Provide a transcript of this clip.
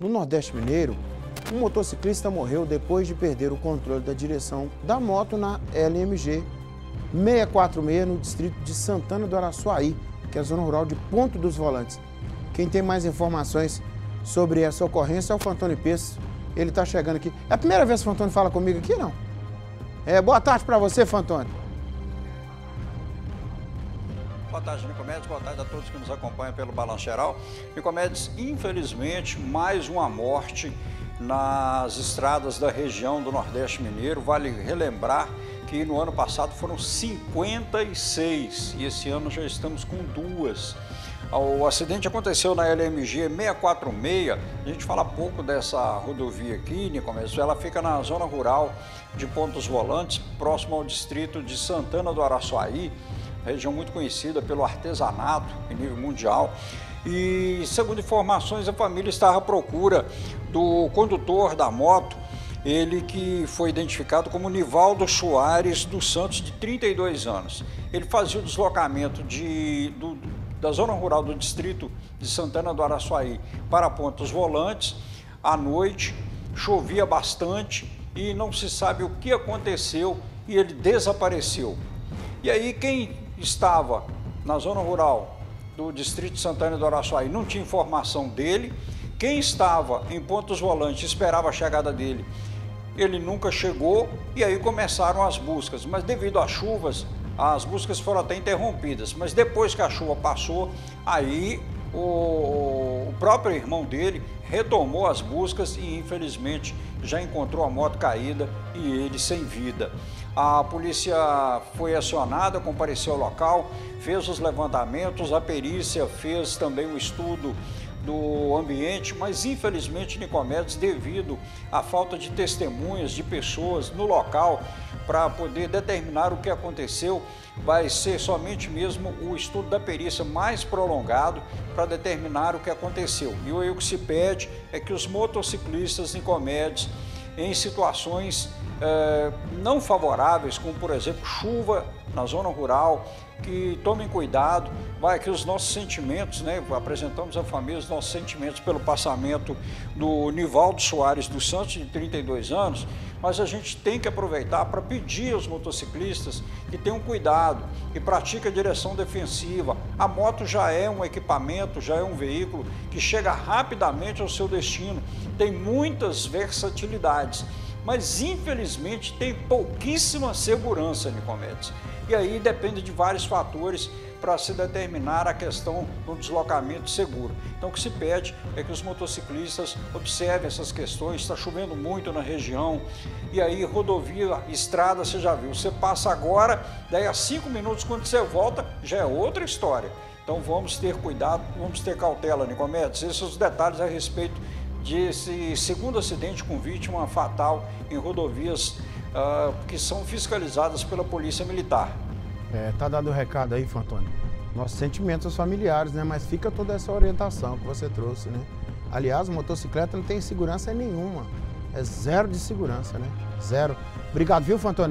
No Nordeste Mineiro, um motociclista morreu depois de perder o controle da direção da moto na LMG 646 no distrito de Santana do Araçuaí, que é a zona rural de Ponto dos Volantes. Quem tem mais informações sobre essa ocorrência é o Fantoni Peço. Ele está chegando aqui. É a primeira vez que o Fantoni fala comigo aqui, não? É, boa tarde para você, Fantoni. Boa tarde, Nicomedes. Boa tarde a todos que nos acompanham pelo Balanço Geral. Nicomedes, infelizmente, mais uma morte nas estradas da região do Nordeste Mineiro. Vale relembrar que no ano passado foram 56 e esse ano já estamos com duas. O acidente aconteceu na LMG 646. A gente fala pouco dessa rodovia aqui, Nicomedes. Ela fica na zona rural de Pontos Volantes, próximo ao distrito de Santana do Araçuaí região muito conhecida pelo artesanato em nível mundial. E, segundo informações, a família estava à procura do condutor da moto, ele que foi identificado como Nivaldo Soares dos Santos, de 32 anos. Ele fazia o deslocamento de, do, da zona rural do distrito de Santana do Araçuaí para Pontos Volantes. À noite, chovia bastante e não se sabe o que aconteceu e ele desapareceu. E aí quem estava na zona rural do distrito de Santana do Araçuaí não tinha informação dele. Quem estava em Pontos Volantes esperava a chegada dele. Ele nunca chegou e aí começaram as buscas. Mas devido às chuvas, as buscas foram até interrompidas. Mas depois que a chuva passou, aí o, o próprio irmão dele retomou as buscas e infelizmente já encontrou a moto caída e ele sem vida. A polícia foi acionada, compareceu ao local, fez os levantamentos, a perícia fez também o um estudo do ambiente, mas infelizmente Nicomedes, devido à falta de testemunhas de pessoas no local para poder determinar o que aconteceu, vai ser somente mesmo o estudo da perícia mais prolongado para determinar o que aconteceu. E o que se pede é que os motociclistas Nicomedes, em situações é, não favoráveis, como por exemplo chuva na zona rural, que tomem cuidado, vai que os nossos sentimentos, né, apresentamos à família os nossos sentimentos pelo passamento do Nivaldo Soares dos Santos, de 32 anos, mas a gente tem que aproveitar para pedir aos motociclistas que tenham cuidado, que pratiquem a direção defensiva. A moto já é um equipamento, já é um veículo que chega rapidamente ao seu destino, tem muitas versatilidades mas infelizmente tem pouquíssima segurança, Nicomedes. E aí depende de vários fatores para se determinar a questão do deslocamento seguro. Então o que se pede é que os motociclistas observem essas questões, está chovendo muito na região, e aí rodovia, estrada, você já viu, você passa agora, daí a cinco minutos quando você volta, já é outra história. Então vamos ter cuidado, vamos ter cautela, Nicomedes. Esses são os detalhes a respeito desse segundo acidente com vítima fatal em rodovias uh, que são fiscalizadas pela Polícia Militar. É, tá dado o recado aí, Fantônio. Nossos sentimentos aos familiares, né? Mas fica toda essa orientação que você trouxe, né? Aliás, a motocicleta não tem segurança nenhuma. É zero de segurança, né? Zero. Obrigado, viu, Fantônio?